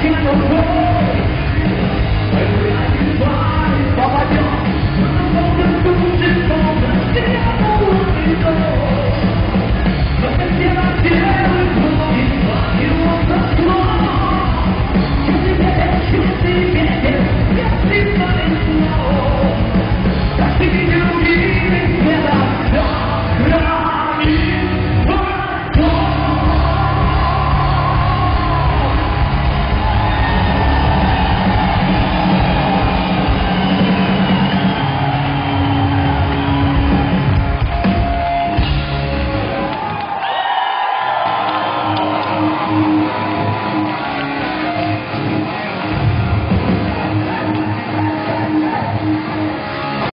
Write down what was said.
Keep on going.